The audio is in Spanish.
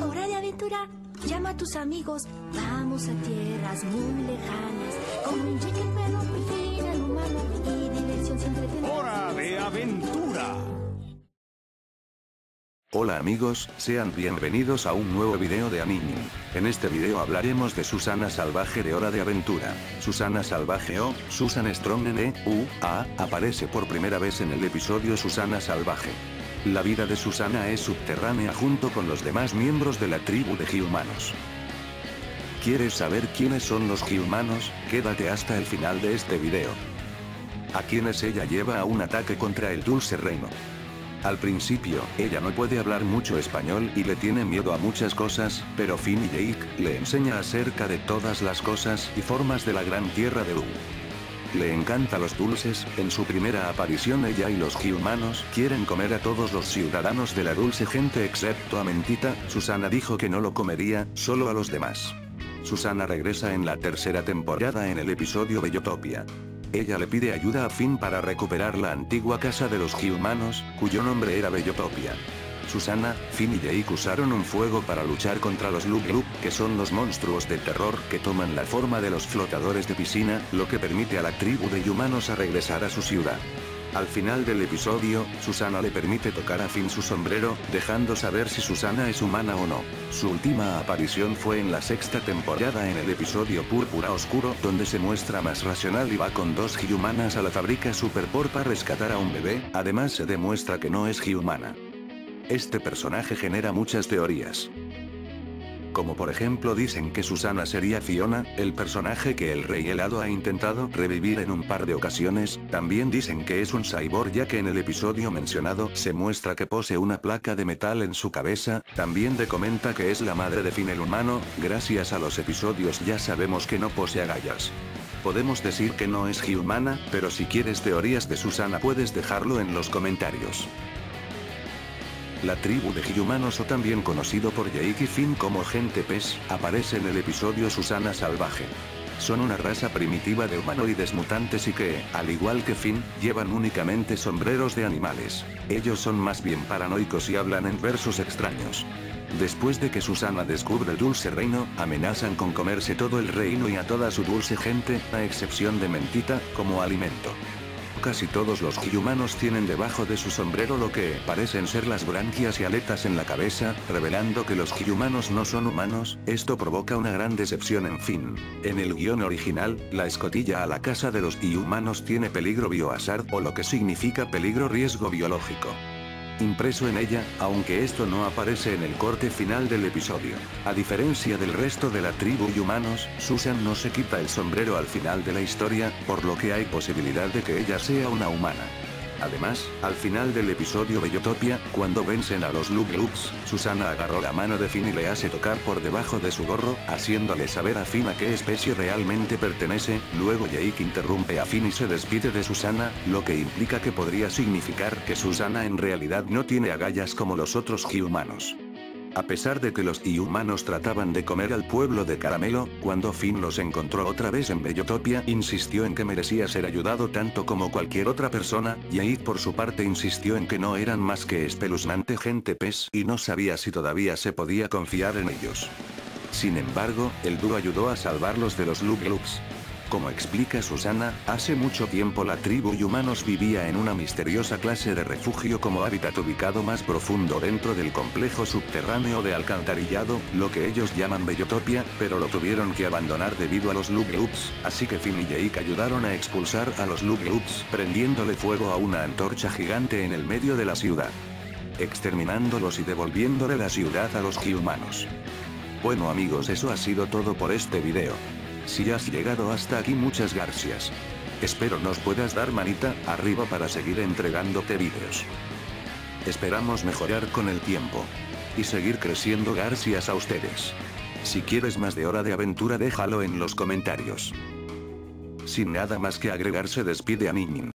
Hora de aventura. Llama a tus amigos. Vamos a tierras muy lejanas. Hola amigos, sean bienvenidos a un nuevo video de Anime. En este video hablaremos de Susana Salvaje de Hora de Aventura. Susana Salvaje o Susan Strong N U A aparece por primera vez en el episodio Susana Salvaje. La vida de Susana es subterránea junto con los demás miembros de la tribu de humanos. ¿Quieres saber quiénes son los humanos? Quédate hasta el final de este video. A quienes ella lleva a un ataque contra el Dulce Reino. Al principio, ella no puede hablar mucho español y le tiene miedo a muchas cosas, pero Finn y Jake le enseña acerca de todas las cosas y formas de la gran tierra de U. Le encanta los dulces, en su primera aparición ella y los humanos quieren comer a todos los ciudadanos de la dulce gente excepto a Mentita, Susana dijo que no lo comería, solo a los demás. Susana regresa en la tercera temporada en el episodio Bellotopia. Ella le pide ayuda a Finn para recuperar la antigua casa de los humanos, cuyo nombre era Bellotopia. Susana, Finn y Jake usaron un fuego para luchar contra los Lug Lug, que son los monstruos de terror que toman la forma de los flotadores de piscina, lo que permite a la tribu de humanos a regresar a su ciudad. Al final del episodio, Susana le permite tocar a Finn su sombrero, dejando saber si Susana es humana o no. Su última aparición fue en la sexta temporada en el episodio Púrpura Oscuro, donde se muestra más racional y va con dos humanas a la fábrica Superpor para rescatar a un bebé, además se demuestra que no es humana. Este personaje genera muchas teorías. Como por ejemplo dicen que Susana sería Fiona, el personaje que el rey helado ha intentado revivir en un par de ocasiones, también dicen que es un cyborg ya que en el episodio mencionado se muestra que posee una placa de metal en su cabeza, también de comenta que es la madre de Finn el humano, gracias a los episodios ya sabemos que no posee agallas. Podemos decir que no es humana, pero si quieres teorías de Susana puedes dejarlo en los comentarios. La tribu de humanos o también conocido por Jake y Finn como gente pez, aparece en el episodio Susana Salvaje. Son una raza primitiva de humanoides mutantes y que, al igual que Finn, llevan únicamente sombreros de animales. Ellos son más bien paranoicos y hablan en versos extraños. Después de que Susana descubre el dulce reino, amenazan con comerse todo el reino y a toda su dulce gente, a excepción de Mentita, como alimento. Casi todos los humanos tienen debajo de su sombrero lo que parecen ser las branquias y aletas en la cabeza, revelando que los humanos no son humanos, esto provoca una gran decepción en fin. En el guion original, la escotilla a la casa de los humanos tiene peligro biohazard o lo que significa peligro riesgo biológico impreso en ella, aunque esto no aparece en el corte final del episodio. A diferencia del resto de la tribu y humanos, Susan no se quita el sombrero al final de la historia, por lo que hay posibilidad de que ella sea una humana. Además, al final del episodio Bellotopia, cuando vencen a los Lugs, Susana agarró la mano de Finn y le hace tocar por debajo de su gorro, haciéndole saber a Finn a qué especie realmente pertenece, luego Jake interrumpe a Finn y se despide de Susana, lo que implica que podría significar que Susana en realidad no tiene agallas como los otros humanos. A pesar de que los humanos trataban de comer al pueblo de Caramelo, cuando Finn los encontró otra vez en Bellotopia, insistió en que merecía ser ayudado tanto como cualquier otra persona, y Aid por su parte insistió en que no eran más que espeluznante gente pez y no sabía si todavía se podía confiar en ellos. Sin embargo, el dúo ayudó a salvarlos de los Lug Lugs. Como explica Susana, hace mucho tiempo la tribu y humanos vivía en una misteriosa clase de refugio como hábitat ubicado más profundo dentro del complejo subterráneo de alcantarillado, lo que ellos llaman Bellotopia, pero lo tuvieron que abandonar debido a los Lugloops, así que Finn y Jake ayudaron a expulsar a los Lugloops, prendiéndole fuego a una antorcha gigante en el medio de la ciudad. Exterminándolos y devolviéndole la ciudad a los humanos. Bueno amigos eso ha sido todo por este video. Si has llegado hasta aquí muchas gracias. Espero nos puedas dar manita arriba para seguir entregándote vídeos. Esperamos mejorar con el tiempo. Y seguir creciendo gracias a ustedes. Si quieres más de hora de aventura déjalo en los comentarios. Sin nada más que agregar se despide a Niñin.